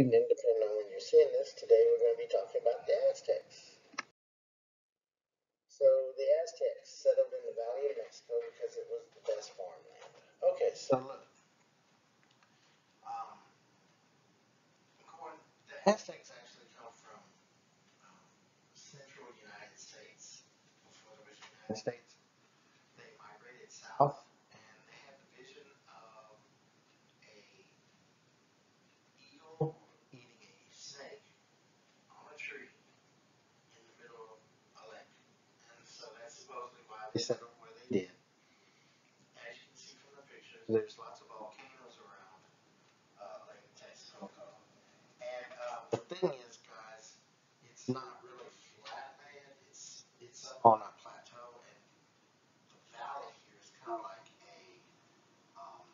evening, depending on when you're seeing this. Today we're going to be talking about the Aztecs. So the Aztecs settled in the Valley of Mexico because it was the best farmland. Okay, so look. Um, the Aztecs actually come from um, central United States before the United States. They migrated south and they had the vision of a eagle eating a snake on a tree in the middle of a lake. And so that's supposedly why they settled where they did. As you can see from the pictures, there's lots of volcanoes around uh, Lake Texcoco. And uh, the thing is, guys, it's not really flat land. It's it's up on a plateau, and the valley here is kind of like a um,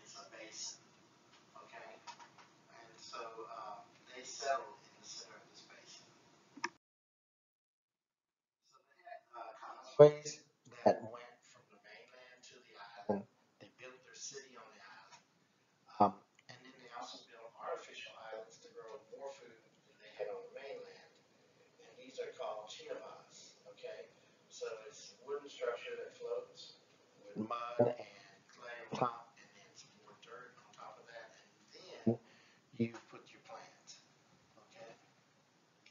it's a basin, okay? And so uh, they settled in the center of this basin. So they had that went from the mainland to the island. They built their city on the island. Um, and then they also built artificial islands to grow more food than they had on the mainland. And these are called chinampas, okay? So it's wooden structure that floats with mud and clay on top and then some more dirt on top of that. And then you put your plants, okay?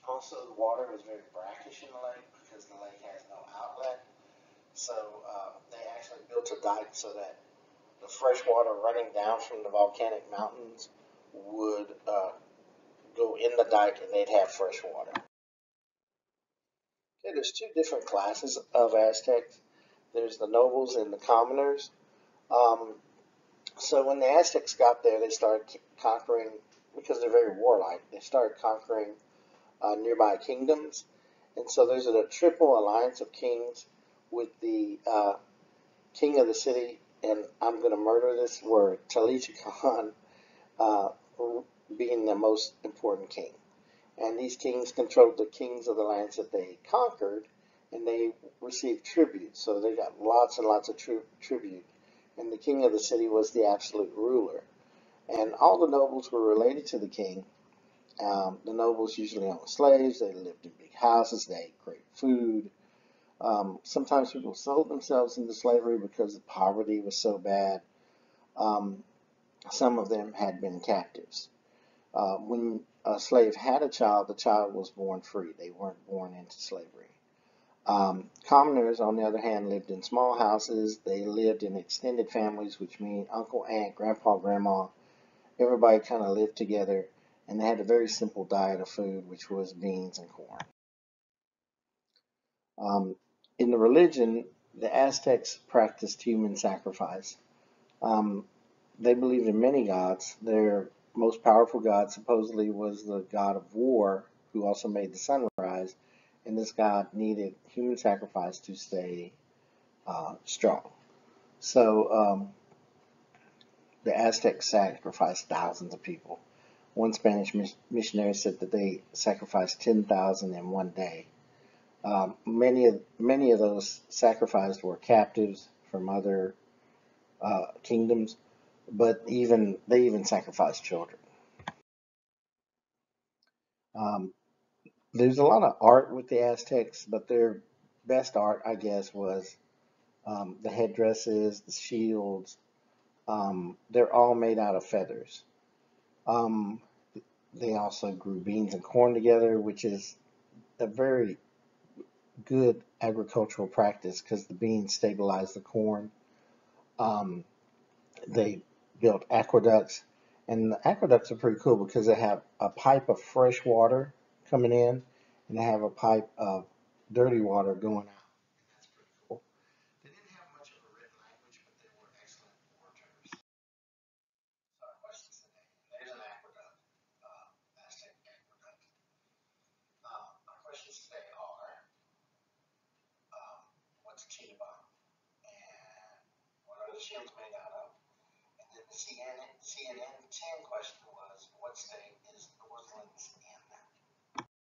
Also, the water is very brackish in the lake because the lake has no outlet. So uh, they actually built a dike so that the fresh water running down from the volcanic mountains would uh, go in the dike and they'd have fresh water. Okay, there's two different classes of Aztecs. There's the nobles and the commoners. Um, so when the Aztecs got there, they started conquering, because they're very warlike, they started conquering uh, nearby kingdoms. And so there's a triple alliance of kings with the uh, king of the city, and I'm going to murder this word, Talicha Khan, uh, being the most important king. And these kings controlled the kings of the lands that they conquered, and they received tribute. So they got lots and lots of tri- tribute. And the king of the city was the absolute ruler. And all the nobles were related to the king. Um, the nobles usually owned slaves. They lived in big houses. They ate great food. Um, sometimes people sold themselves into slavery because the poverty was so bad. Um, some of them had been captives. Uh, when a slave had a child, the child was born free. They weren't born into slavery. Um, commoners, on the other hand, lived in small houses. They lived in extended families, which mean uncle, aunt, grandpa, grandma. Everybody kind of lived together, and they had a very simple diet of food, which was beans and corn. Um, in the religion, the Aztecs practiced human sacrifice. Um, they believed in many gods. Their most powerful god supposedly was the god of war, who also made the sun rise, and this god needed human sacrifice to stay uh, strong. So um, the Aztecs sacrificed thousands of people. One Spanish missionary said that they sacrificed 10,000 in one day. Um, many of many of those sacrificed were captives from other uh, kingdoms, but even they even sacrificed children. Um, there's a lot of art with the Aztecs, but their best art, I guess, was um, the headdresses, the shields. Um, they're all made out of feathers. Um, they also grew beans and corn together, which is a very good agricultural practice because the beans stabilize the corn. Um, they built aqueducts, and the aqueducts are pretty cool because they have a pipe of fresh water coming in, and they have a pipe of dirty water going out. she was made out. And then the CNN, CNN 10 question was, what state is New Orleans